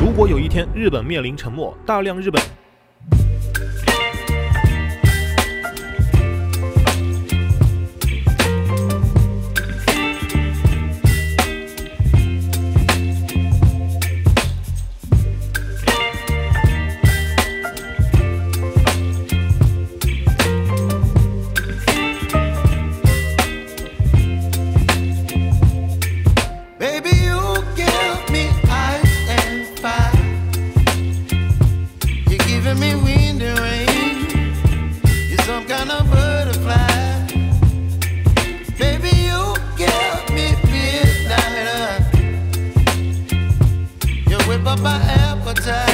如果有一天日本面临沉没，大量日本。my appetite.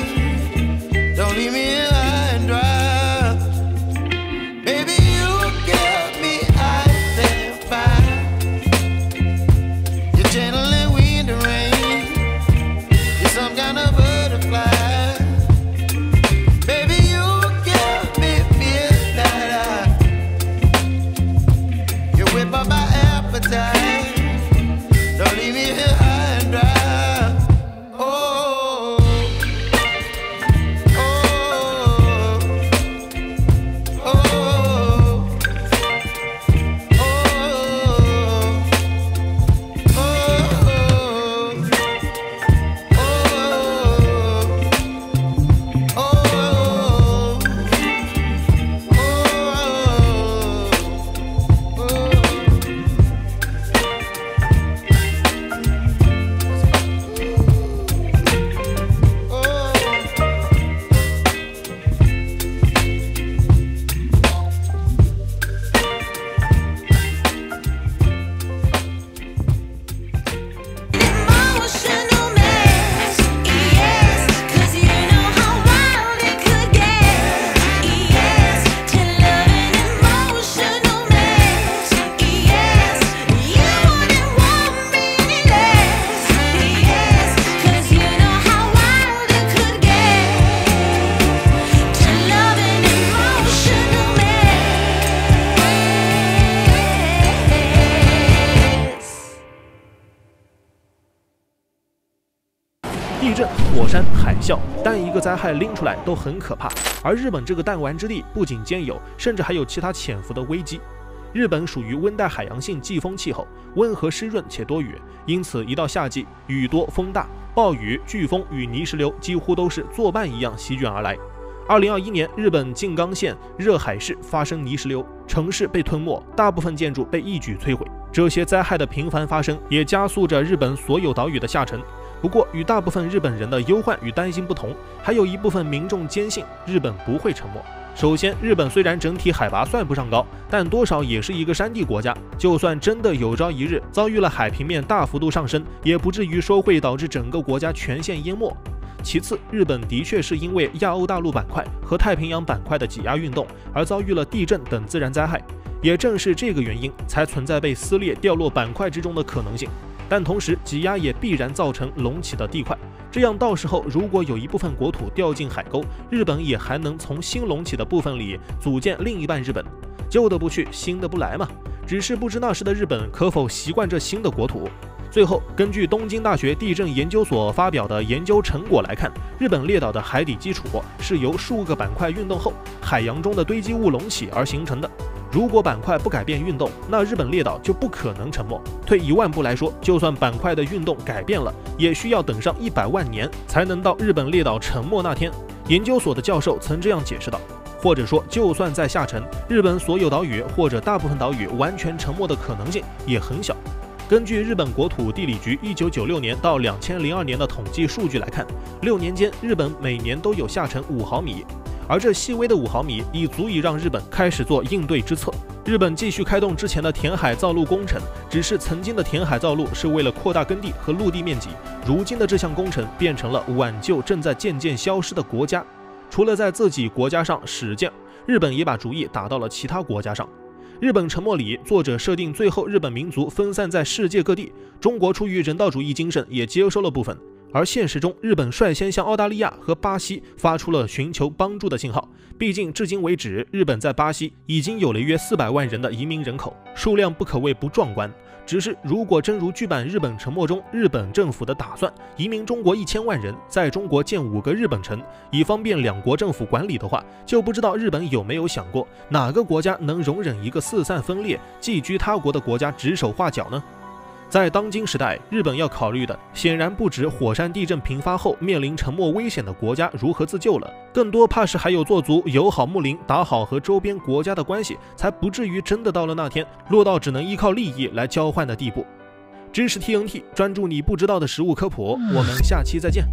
地震、火山、海啸但一个灾害拎出来都很可怕，而日本这个弹丸之地不仅兼有，甚至还有其他潜伏的危机。日本属于温带海洋性季风气候，温和湿润且多雨，因此一到夏季，雨多风大，暴雨、飓风与泥石流几乎都是作伴一样席卷而来。二零二一年，日本静冈县热海市发生泥石流，城市被吞没，大部分建筑被一举摧毁。这些灾害的频繁发生，也加速着日本所有岛屿的下沉。不过，与大部分日本人的忧患与担心不同，还有一部分民众坚信日本不会沉没。首先，日本虽然整体海拔算不上高，但多少也是一个山地国家，就算真的有朝一日遭遇了海平面大幅度上升，也不至于说会导致整个国家全线淹没。其次，日本的确是因为亚欧大陆板块和太平洋板块的挤压运动而遭遇了地震等自然灾害，也正是这个原因，才存在被撕裂掉落板块之中的可能性。但同时，挤压也必然造成隆起的地块。这样，到时候如果有一部分国土掉进海沟，日本也还能从新隆起的部分里组建另一半日本。旧的不去，新的不来嘛。只是不知那时的日本可否习惯这新的国土。最后，根据东京大学地震研究所发表的研究成果来看，日本列岛的海底基础是由数个板块运动后，海洋中的堆积物隆起而形成的。如果板块不改变运动，那日本列岛就不可能沉没。退一万步来说，就算板块的运动改变了，也需要等上一百万年才能到日本列岛沉没那天。研究所的教授曾这样解释道。或者说，就算在下沉，日本所有岛屿或者大部分岛屿完全沉没的可能性也很小。根据日本国土地理局一九九六年到两千零二年的统计数据来看，六年间日本每年都有下沉五毫米。而这细微的五毫米已足以让日本开始做应对之策。日本继续开动之前的填海造陆工程，只是曾经的填海造陆是为了扩大耕地和陆地面积，如今的这项工程变成了挽救正在渐渐消失的国家。除了在自己国家上使劲，日本也把主意打到了其他国家上。日本沉没里，作者设定最后日本民族分散在世界各地，中国出于人道主义精神也接收了部分。而现实中，日本率先向澳大利亚和巴西发出了寻求帮助的信号。毕竟，至今为止，日本在巴西已经有了约四百万人的移民人口，数量不可谓不壮观。只是，如果真如剧版《日本沉没》中日本政府的打算，移民中国一千万人，在中国建五个日本城，以方便两国政府管理的话，就不知道日本有没有想过，哪个国家能容忍一个四散分裂、寄居他国的国家指手画脚呢？在当今时代，日本要考虑的显然不止火山地震频发后面临沉没危险的国家如何自救了，更多怕是还有做足友好睦邻、打好和周边国家的关系，才不至于真的到了那天落到只能依靠利益来交换的地步。知识 TNT，专注你不知道的食物科普，我们下期再见。